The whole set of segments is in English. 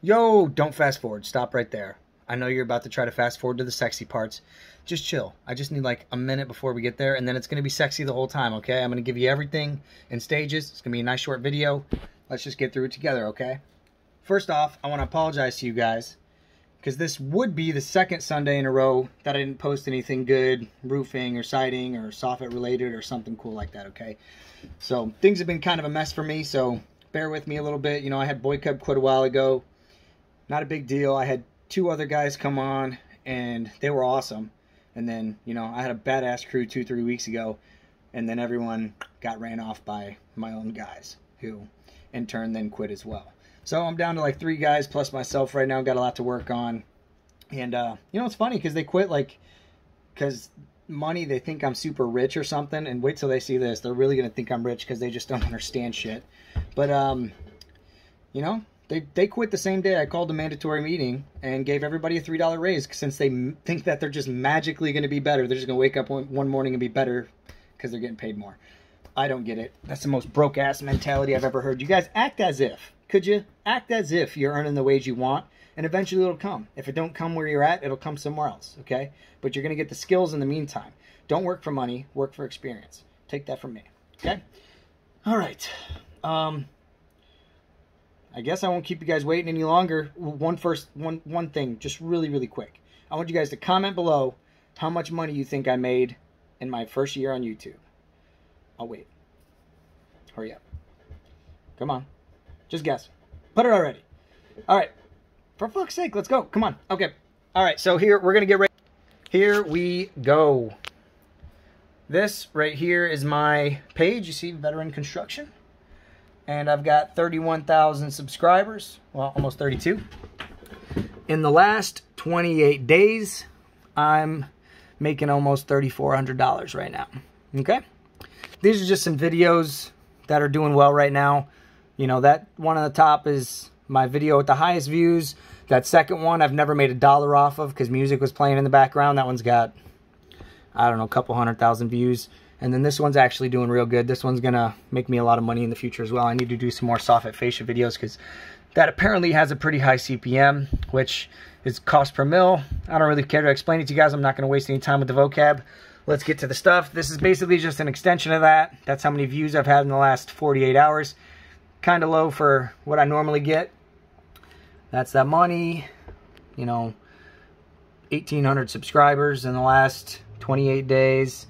Yo, don't fast forward. Stop right there. I know you're about to try to fast forward to the sexy parts. Just chill. I just need like a minute before we get there, and then it's going to be sexy the whole time, okay? I'm going to give you everything in stages. It's going to be a nice short video. Let's just get through it together, okay? First off, I want to apologize to you guys because this would be the second Sunday in a row that I didn't post anything good, roofing or siding or soffit related or something cool like that, okay? So things have been kind of a mess for me, so bear with me a little bit. You know, I had Boy Cub quit a while ago not a big deal. I had two other guys come on and they were awesome. And then, you know, I had a badass crew two, three weeks ago, and then everyone got ran off by my own guys who in turn then quit as well. So I'm down to like three guys plus myself right now. Got a lot to work on. And, uh, you know, it's funny because they quit like, because money, they think I'm super rich or something. And wait till they see this. They're really going to think I'm rich because they just don't understand shit. But, um, you know, they, they quit the same day I called a mandatory meeting and gave everybody a $3 raise since they think that they're just magically going to be better. They're just going to wake up one, one morning and be better because they're getting paid more. I don't get it. That's the most broke ass mentality I've ever heard. You guys act as if. Could you act as if you're earning the wage you want and eventually it'll come. If it don't come where you're at, it'll come somewhere else, okay? But you're going to get the skills in the meantime. Don't work for money, work for experience. Take that from me, okay? All right. Um I guess I won't keep you guys waiting any longer. One first one one thing, just really really quick. I want you guys to comment below how much money you think I made in my first year on YouTube. I'll wait. Hurry up. Come on. Just guess. Put it already. All right. For fuck's sake, let's go. Come on. Okay. All right. So here we're gonna get ready. Here we go. This right here is my page. You see, veteran construction and I've got 31,000 subscribers, well, almost 32. In the last 28 days, I'm making almost $3,400 right now, okay? These are just some videos that are doing well right now. You know, that one on the top is my video with the highest views. That second one, I've never made a dollar off of because music was playing in the background. That one's got, I don't know, a couple hundred thousand views. And then this one's actually doing real good. This one's to make me a lot of money in the future as well. I need to do some more soffit fascia videos because that apparently has a pretty high CPM, which is cost per mil. I don't really care to explain it to you guys. I'm not to waste any time with the vocab. Let's get to the stuff. This is basically just an extension of that. That's how many views I've had in the last 48 hours. Kind of low for what I normally get. That's that money. You know, 1,800 subscribers in the last 28 days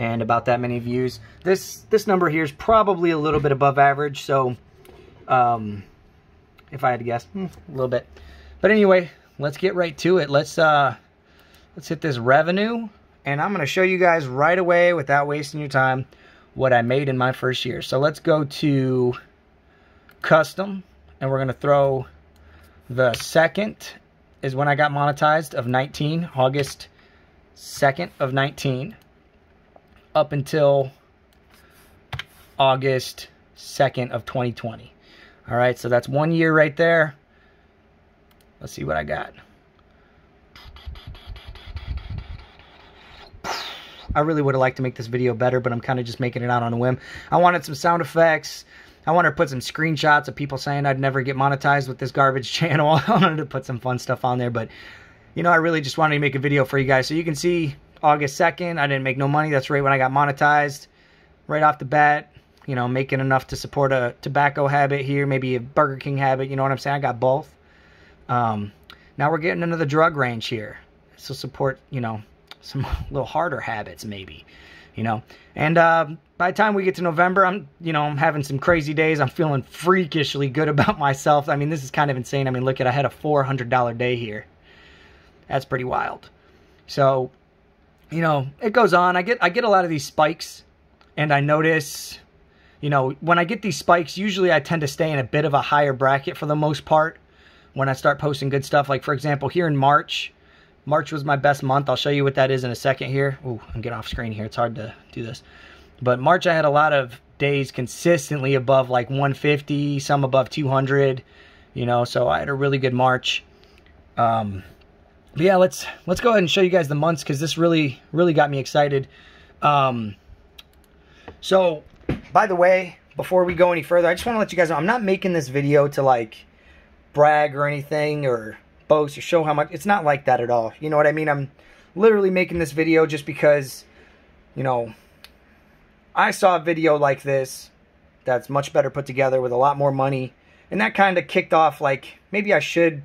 and about that many views. This this number here is probably a little bit above average, so um, if I had to guess, hmm, a little bit. But anyway, let's get right to it. Let's uh, let's hit this revenue, and I'm going to show you guys right away without wasting your time what I made in my first year. So let's go to custom, and we're going to throw the second is when I got monetized of 19, August 2nd of 19 up until August 2nd of 2020. All right, so that's one year right there. Let's see what I got. I really would have liked to make this video better, but I'm kind of just making it out on a whim. I wanted some sound effects. I wanted to put some screenshots of people saying I'd never get monetized with this garbage channel. I wanted to put some fun stuff on there, but, you know, I really just wanted to make a video for you guys so you can see August 2nd. I didn't make no money. That's right when I got monetized. Right off the bat, you know, making enough to support a tobacco habit here, maybe a Burger King habit. You know what I'm saying? I got both. Um, now we're getting into the drug range here. So support, you know, some little harder habits maybe, you know. And uh, by the time we get to November, I'm, you know, I'm having some crazy days. I'm feeling freakishly good about myself. I mean, this is kind of insane. I mean, look at, I had a $400 day here. That's pretty wild. So you know, it goes on. I get I get a lot of these spikes, and I notice, you know, when I get these spikes, usually I tend to stay in a bit of a higher bracket for the most part. When I start posting good stuff, like for example, here in March, March was my best month. I'll show you what that is in a second here. Ooh, I'm getting off screen here. It's hard to do this. But March, I had a lot of days consistently above like 150, some above 200, you know, so I had a really good March. Um, but yeah, let's let's go ahead and show you guys the months because this really really got me excited. Um, so, by the way, before we go any further, I just want to let you guys know I'm not making this video to like brag or anything or boast or show how much. It's not like that at all. You know what I mean? I'm literally making this video just because, you know, I saw a video like this that's much better put together with a lot more money. And that kind of kicked off like, maybe I should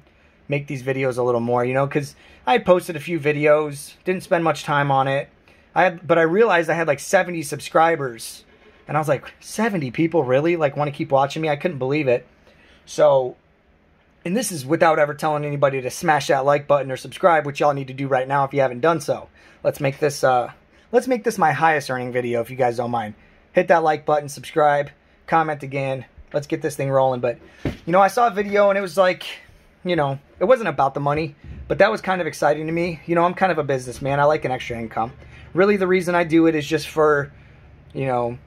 make these videos a little more, you know, because I posted a few videos, didn't spend much time on it. I had, but I realized I had like 70 subscribers. And I was like, 70 people really like want to keep watching me? I couldn't believe it. So, and this is without ever telling anybody to smash that like button or subscribe, which y'all need to do right now if you haven't done so. Let's make this uh let's make this my highest earning video if you guys don't mind. Hit that like button, subscribe, comment again. Let's get this thing rolling. But you know, I saw a video and it was like, you know, it wasn't about the money, but that was kind of exciting to me. You know, I'm kind of a businessman. I like an extra income. Really the reason I do it is just for, you know,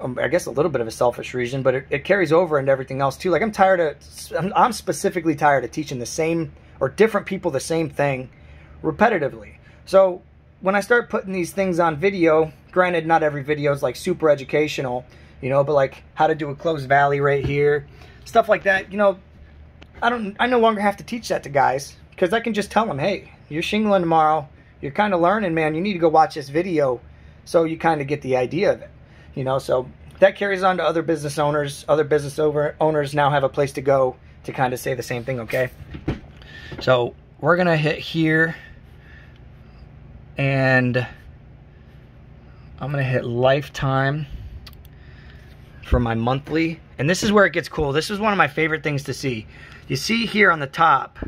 um, I guess a little bit of a selfish reason, but it, it, carries over into everything else too. Like I'm tired of, I'm, I'm specifically tired of teaching the same or different people the same thing repetitively. So when I start putting these things on video, granted, not every video is like super educational, you know, but like how to do a closed valley right here, stuff like that, you know, I don't, I no longer have to teach that to guys because I can just tell them, hey, you're shingling tomorrow, you're kind of learning, man, you need to go watch this video so you kind of get the idea of it. You know so that carries on to other business owners. Other business over owners now have a place to go to kind of say the same thing okay? So we're gonna hit here and I'm gonna hit lifetime for my monthly. And this is where it gets cool. This is one of my favorite things to see you see here on the top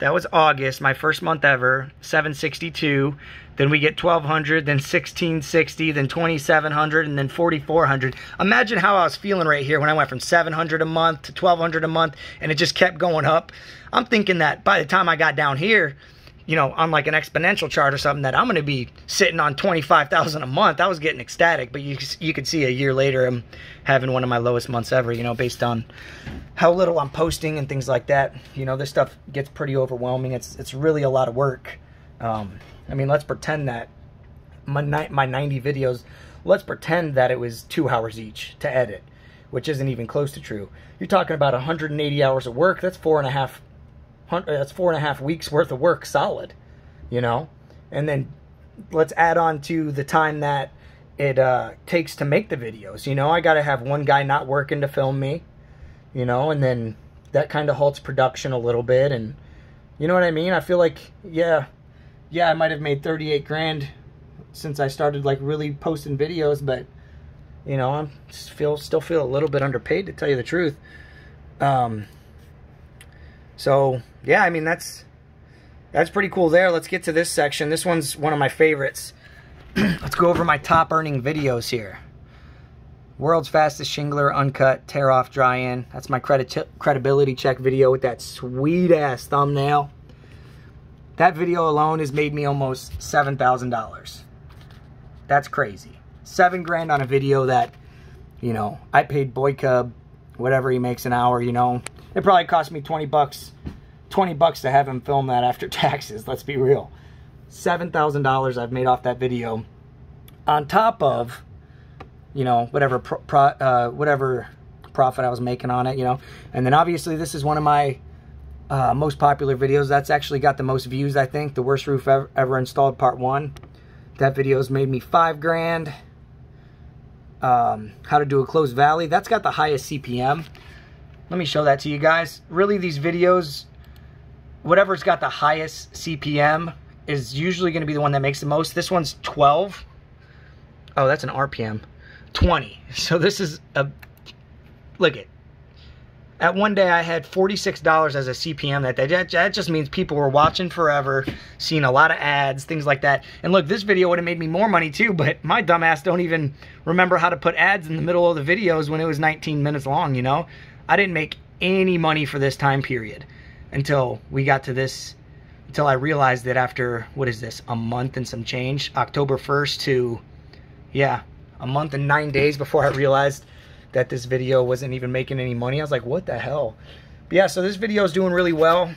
that was August, my first month ever, 762. Then we get 1200, then 1660, then 2700, and then 4400. Imagine how I was feeling right here when I went from 700 a month to 1200 a month, and it just kept going up. I'm thinking that by the time I got down here, you know, on like an exponential chart or something, that I'm going to be sitting on 25,000 a month. I was getting ecstatic, but you you could see a year later I'm having one of my lowest months ever, you know, based on how little I'm posting and things like that. You know, this stuff gets pretty overwhelming. It's it's really a lot of work. Um, I mean, let's pretend that my my 90 videos, let's pretend that it was two hours each to edit, which isn't even close to true. You're talking about 180 hours of work. That's four and a half that's four and a half weeks worth of work solid, you know? And then let's add on to the time that it uh, takes to make the videos. You know, I got to have one guy not working to film me, you know, and then that kind of halts production a little bit. And you know what I mean? I feel like, yeah, yeah, I might have made 38 grand since I started like really posting videos, but you know, I feel still feel a little bit underpaid to tell you the truth. Um, so yeah, I mean, that's, that's pretty cool there. Let's get to this section. This one's one of my favorites. Let's go over my top earning videos here. World's fastest shingler, uncut, tear off, dry in. That's my credit credibility check video with that sweet ass thumbnail. That video alone has made me almost $7,000. That's crazy. Seven grand on a video that, you know, I paid Boy Cub, whatever he makes an hour, you know. It probably cost me 20 bucks 20 bucks to have him film that after taxes, let's be real. $7,000 I've made off that video on top of, you know, whatever pro, pro, uh, whatever profit I was making on it, you know. And then obviously this is one of my uh, most popular videos. That's actually got the most views, I think. The worst roof ever, ever installed, part one. That video's made me five grand. Um, how to do a closed valley. That's got the highest CPM. Let me show that to you guys. Really, these videos whatever's got the highest CPM is usually going to be the one that makes the most. This one's 12. Oh, that's an RPM. 20. So this is a, look at, at one day I had $46 as a CPM that day. That just means people were watching forever, seeing a lot of ads, things like that. And look, this video would have made me more money too, but my dumbass don't even remember how to put ads in the middle of the videos when it was 19 minutes long, you know? I didn't make any money for this time period until we got to this, until I realized that after, what is this, a month and some change, October 1st to, yeah, a month and nine days before I realized that this video wasn't even making any money. I was like, what the hell? But yeah, so this video is doing really well.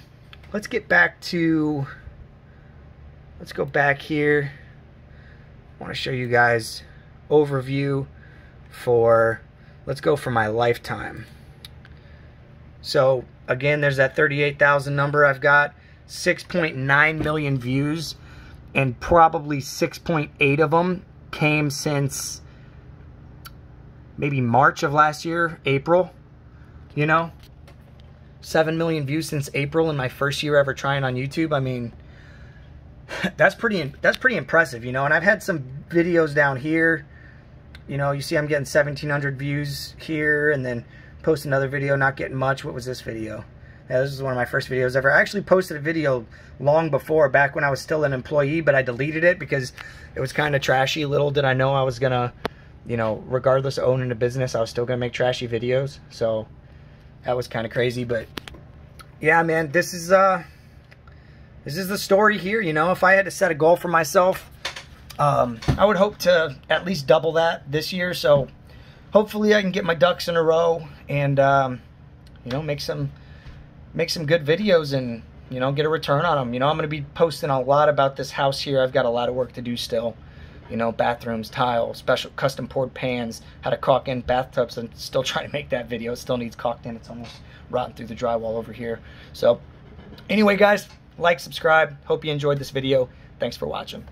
Let's get back to, let's go back here. I want to show you guys overview for, let's go for my lifetime. So again, there's that 38,000 number I've got. 6.9 million views and probably 6.8 of them came since maybe March of last year, April, you know? 7 million views since April in my first year ever trying on YouTube. I mean, that's pretty that's pretty impressive, you know. And I've had some videos down here. You know, you see I'm getting 1700 views here and then post another video not getting much. What was this video? Yeah, this is one of my first videos ever. I actually posted a video long before, back when I was still an employee, but I deleted it because it was kind of trashy. Little did I know I was going to, you know, regardless of owning a business, I was still going to make trashy videos. So that was kind of crazy, but yeah, man, this is, uh, this is the story here. You know, if I had to set a goal for myself, um, I would hope to at least double that this year. So hopefully I can get my ducks in a row and, um, you know, make some make some good videos and you know get a return on them. You know I'm going to be posting a lot about this house here. I've got a lot of work to do still. You know, bathrooms, tile, special custom poured pans, how to caulk in bathtubs. I'm still trying to make that video. It still needs caulked in. It's almost rotten through the drywall over here. So anyway, guys, like, subscribe. Hope you enjoyed this video. Thanks for watching.